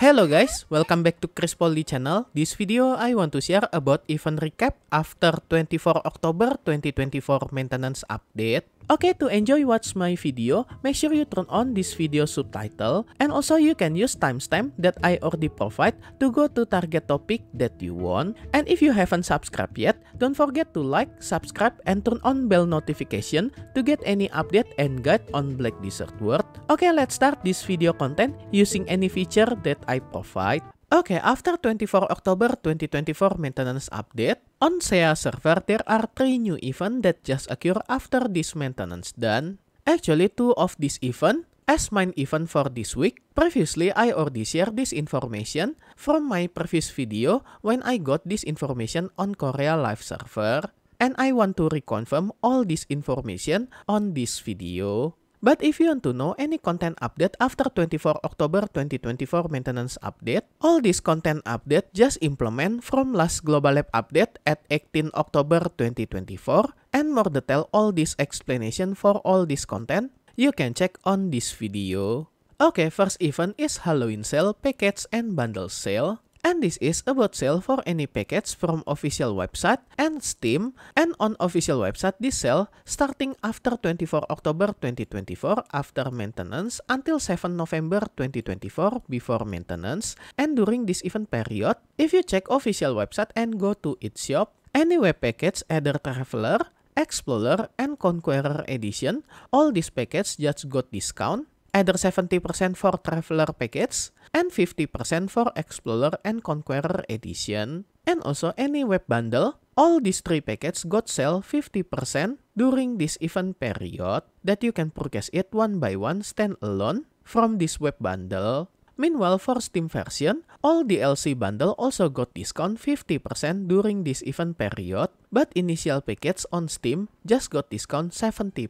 Hello guys, welcome back to Chris Polly channel. This video I want to share about event recap after 24 October 2024 maintenance update. Okay, to enjoy watch my video, make sure you turn on this video subtitle and also you can use timestamp that I already provide to go to target topic that you want. And if you haven't subscribed yet, don't forget to like, subscribe, and turn on bell notification to get any update and guide on Black Desert World. Okay, let's start this video content using any feature that I provide. Okay, after 24 October 2024 maintenance update, on SEA server there are three new events that just occur after this maintenance done. Actually, two of these events as main event for this week. Previously, I already shared this information from my previous video when I got this information on Korea Live server. And I want to reconfirm all this information on this video. But if you want to know any content update after 24 October 2024 maintenance update, all this content update just implement from last Global Lab update at 18 October 2024 and more detail all this explanation for all this content, you can check on this video. Okay, first event is Halloween sale, package and bundle sale. And this is about sale for any package from official website and Steam. And on official website, this sale starting after 24 October 2024 after maintenance until 7 November 2024 before maintenance. And during this event period, if you check official website and go to its shop, any web package either Traveler, Explorer, and Conqueror edition, all these packages just got discount either 70% for Traveler package and 50% for Explorer and Conqueror edition. And also any web bundle, all these three packages got sale 50% during this event period that you can purchase it one by one standalone from this web bundle. Meanwhile, for Steam version, all DLC bundle also got discount 50% during this event period, but initial package on Steam just got discount 70%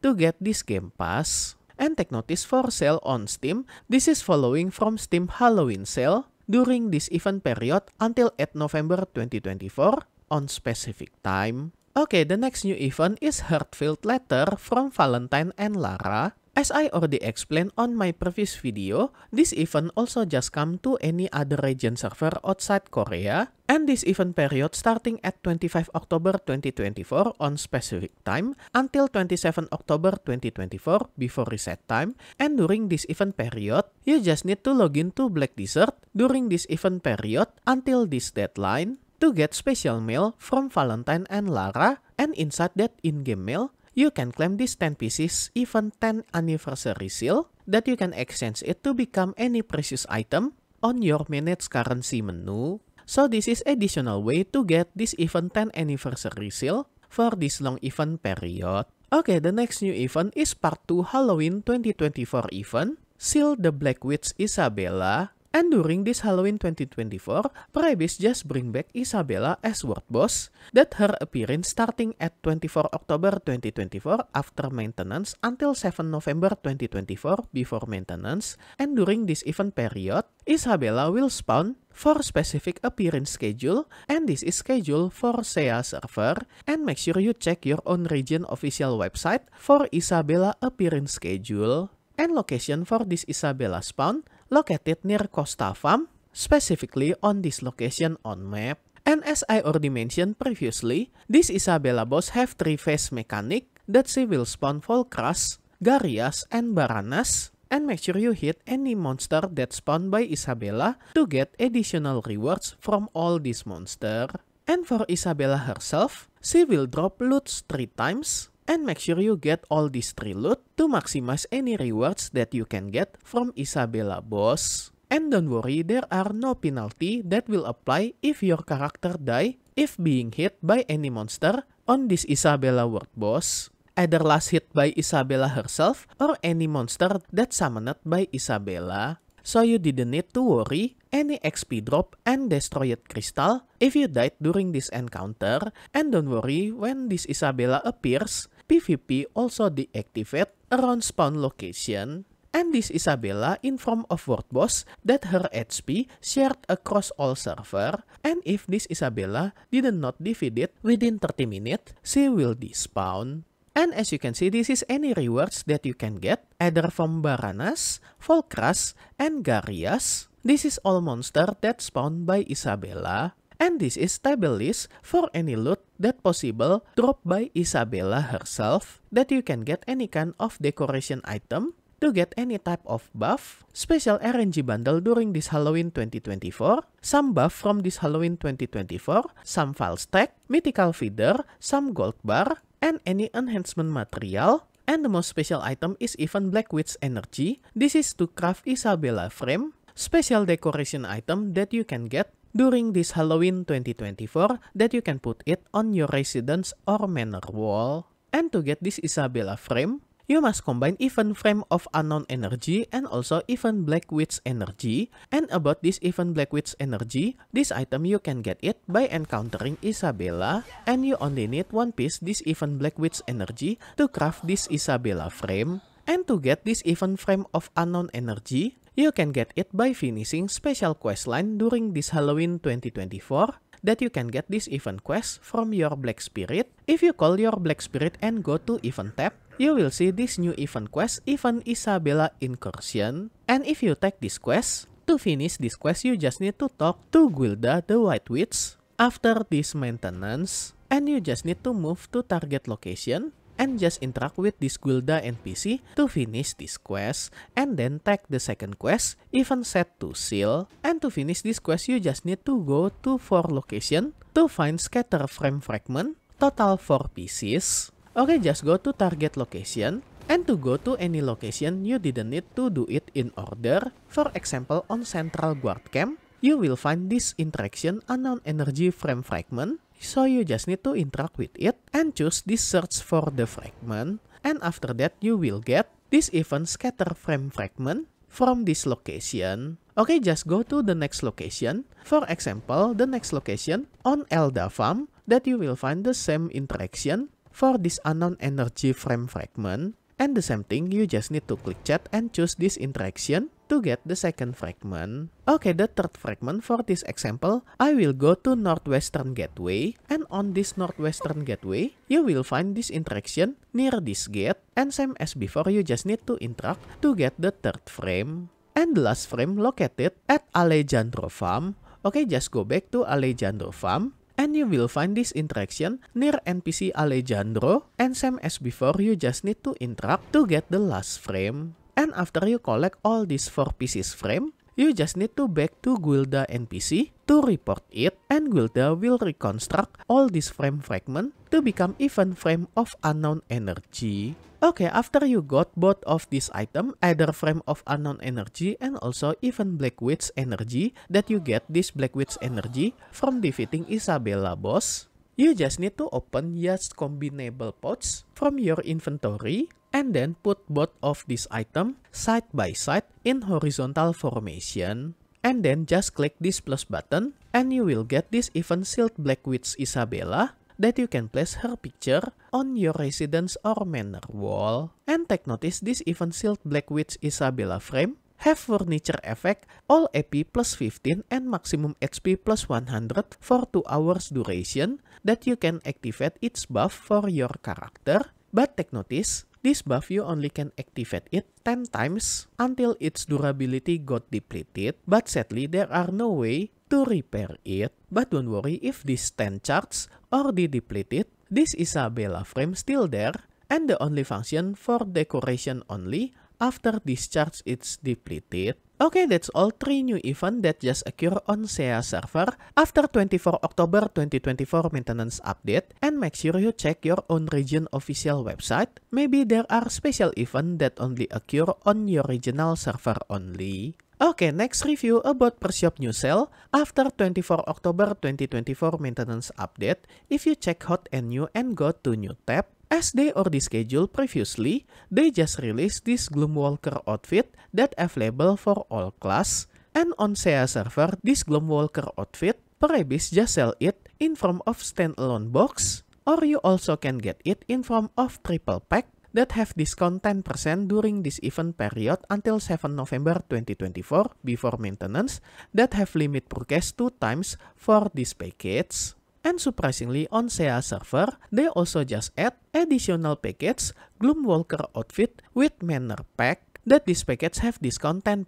to get this Game Pass and take notice for sale on Steam. This is following from Steam Halloween sale during this event period until 8 November 2024 on specific time. Okay, the next new event is Heartfelt Letter from Valentine and Lara As I already explained on my previous video, this event also just come to any other region server outside Korea, and this event period starting at 25 October 2024 on specific time until 27 October 2024 before reset time, and during this event period, you just need to log in to Black Desert during this event period until this deadline to get special mail from Valentine and Lara, and inside that in-game mail, you can claim this 10 pieces even 10 anniversary seal that you can exchange it to become any precious item on your manage currency menu. So this is additional way to get this event 10 anniversary seal for this long event period. Okay, the next new event is part 2 Halloween 2024 event. Seal the Black Witch Isabella And during this Halloween 2024, Pearl Abyss just bring back Isabella as World Boss. That her appearance starting at 24 October 2024 after maintenance until 7 November 2024 before maintenance. And during this event period, Isabella will spawn for specific appearance schedule. And this is schedule for SEA server and make sure you check your own region official website for Isabella appearance schedule. And location for this Isabella spawn located near Costa Farm, specifically on this location on map. And as I already mentioned previously, this Isabella boss have three phase mechanic that she will spawn Volcrus, Garias, and Baranas, and make sure you hit any monster that spawned by Isabella to get additional rewards from all these monster. And for Isabella herself, she will drop loots 3 times, and make sure you get all these 3 loot to maximize any rewards that you can get from Isabella boss. And don't worry, there are no penalty that will apply if your character die if being hit by any monster on this Isabella world boss. Either last hit by Isabella herself or any monster that summoned by Isabella. So you didn't need to worry any XP drop and destroyed crystal if you died during this encounter. And don't worry, when this Isabella appears, PvP also deactivate around spawn location. And this Isabella inform of World Boss that her HP shared across all server, and if this Isabella did not defeat it within 30 minutes, she will despawn. And as you can see, this is any rewards that you can get either from Baranas, Volcrus, and Garias. This is all monster that spawned by Isabella. And this is table list for any loot that possible. Dropped by Isabella herself that you can get any kind of decoration item to get any type of buff, special RNG bundle during this Halloween 2024, some buff from this Halloween 2024, some failstack, mythical feather, some gold bar, and any enhancement material. And the most special item is even Black Witch Energy. This is to craft Isabella frame, special decoration item that you can get during this Halloween 2024 that you can put it on your residence or manor wall. And to get this Isabella frame, you must combine even frame of unknown energy and also even black witch energy. And about this even black witch energy, this item you can get it by encountering Isabella and you only need one piece this even black witch energy to craft this Isabella frame. And to get this even frame of unknown energy, you can get it by finishing special quest line during this Halloween 2024 that you can get this event quest from your Black Spirit. If you call your Black Spirit and go to event tab, you will see this new event quest, Event Isabella Incursion. And if you take this quest, to finish this quest you just need to talk to Gwilda the White Witch. After this maintenance, and you just need to move to target location and just interact with this Gwilda NPC to finish this quest and then take the second quest even set to seal. And to finish this quest you just need to go to 4 location to find scatter frame fragment total 4 pieces. Okay just go to target location and to go to any location you didn't need to do it in order. For example on central guard camp you will find this interaction unknown energy frame fragment So you just need to interact with it and choose this search for the fragment. And after that you will get this event scatter frame fragment from this location. Okay, just go to the next location. For example, the next location on Elda Farm that you will find the same interaction for this unknown energy frame fragment. And the same thing, you just need to click chat and choose this interaction to get the second fragment. Okay, the third fragment for this example, I will go to Northwestern Gateway. And on this Northwestern Gateway, you will find this interaction near this gate. And same as before, you just need to interact to get the third frame. And the last frame located at Alejandro Farm. Okay, just go back to Alejandro Farm and you will find this interaction near NPC Alejandro and same as before you just need to interact to get the last frame. And after you collect all these 4 pieces frame, you just need to back to Gwilda NPC to report it and Gwilda will reconstruct all these frame fragment to become even frame of unknown energy. Okay, after you got both of this item, either frame of unknown energy and also even Black Witch energy, that you get this Black Witch energy from defeating Isabella boss, you just need to open just combinable pots from your inventory and then put both of this item side by side in horizontal formation. And then just click this plus button and you will get this even sealed Black Witch Isabella that you can place her picture on your residence or manor wall. And take notice this even sealed Black Witch Isabella frame have furniture effect, all AP plus 15 and maximum HP plus 100 for 2 hours duration that you can activate its buff for your character. But take notice, this buff you only can activate it 10 times until its durability got depleted, but sadly there are no way to repair it. But don't worry if this 10 charts the depleted, this Isabella frame still there and the only function for decoration only after this charge is depleted. Okay, that's all 3 new event that just occur on SEA server after 24 October 2024 maintenance update and make sure you check your own region official website. Maybe there are special event that only occur on your regional server only. Okay, next review about Pershop New Sale after 24 October 2024 maintenance update. If you check hot and new and go to new tab, as they already scheduled previously, they just released this Gloamwalker outfit that available for all class. And on SEA server, this Gloamwalker outfit, Pearl Abyss just sell it in form of standalone box, or you also can get it in form of triple pack that have discount 10% during this event period until 7 November 2024 before maintenance that have limit purchase 2 times for this package. And surprisingly, on SEA server, they also just add additional package Gloomwalker outfit with Manor Pack that this package have discount 10%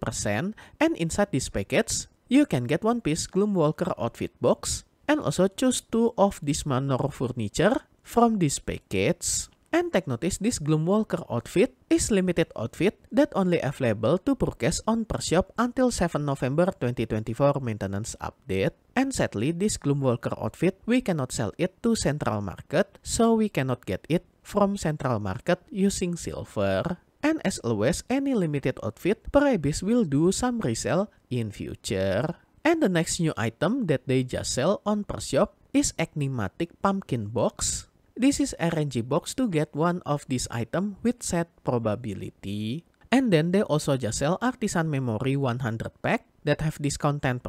and inside this package, you can get one piece Gloomwalker outfit box and also choose two of this manor furniture from this package. And take notice this Gloamwalker outfit is limited outfit that only available to purchase on Pearl Shop until 7 November 2024 maintenance update. And sadly, this Gloamwalker outfit, we cannot sell it to Central Market, so we cannot get it from Central Market using silver. And as always, any limited outfit, Pearl Abyss will do some resell in future. And the next new item that they just sell on Pearl Shop is Enigmatic Pumpkin Box. This is RNG box to get one of this item with set probability. And then they also just sell Artisan Memory 100 pack that have discount 10%,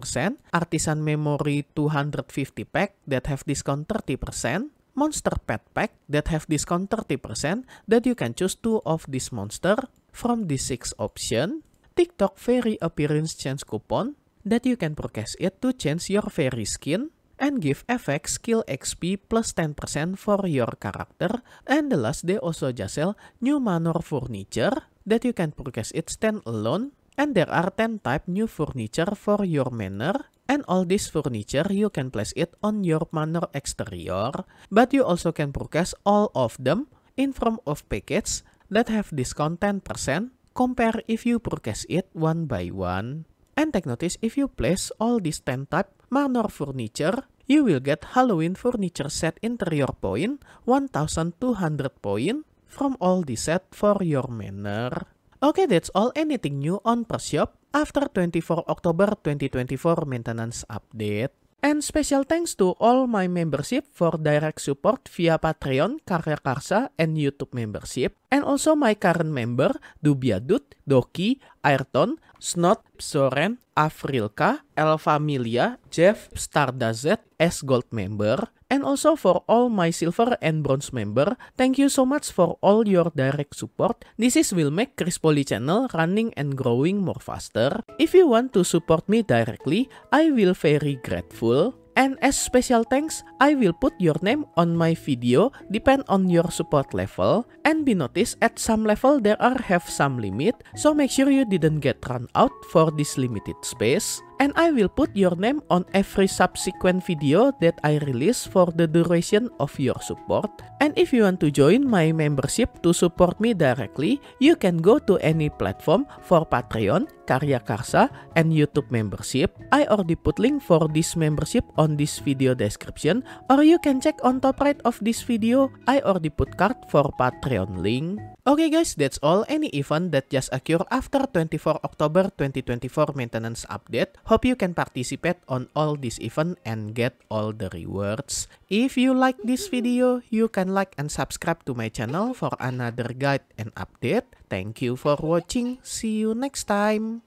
Artisan Memory 250 pack that have discount 30%, Monster Pet pack that have discount 30% that you can choose two of this monster from this six option, TikTok Fairy Appearance Change coupon that you can purchase it to change your fairy skin, and give effect skill XP plus 10% for your character. And the last they also just sell new manor furniture that you can purchase it stand alone. And there are 10 type new furniture for your manor. And all this furniture you can place it on your manor exterior. But you also can purchase all of them in form of package that have discount 10% compare if you purchase it one by one. And take notice if you place all these 10 type manor furniture, you will get Halloween furniture set interior point 1200 point from all the set for your manor. Okay, that's all anything new on Pershop after 24 October 2024 maintenance update. And special thanks to all my membership for direct support via Patreon, Karya Karsa, and YouTube membership. And also my current member, Dubiadut, Doki, Ayrton, Snot, Soren, Afrilka, El Familia, Jeff, Stardazet, S Gold member, and also for all my silver and bronze member, thank you so much for all your direct support. This is will make Chris Poly channel running and growing more faster. If you want to support me directly, I will very grateful. And as special thanks, I will put your name on my video depend on your support level and be noticed at some level there are have some limit so make sure you didn't get run out for this limited space and I will put your name on every subsequent video that I release for the duration of your support. And if you want to join my membership to support me directly, you can go to any platform for Patreon, Karya Karsa, and YouTube membership. I already put link for this membership on this video description, or you can check on top right of this video, I already put card for Patreon link. Okay guys, that's all any event that just occurred after 24 October 2024 maintenance update. Hope you can participate on all this event and get all the rewards. If you like this video, you can like and subscribe to my channel for another guide and update. Thank you for watching. See you next time.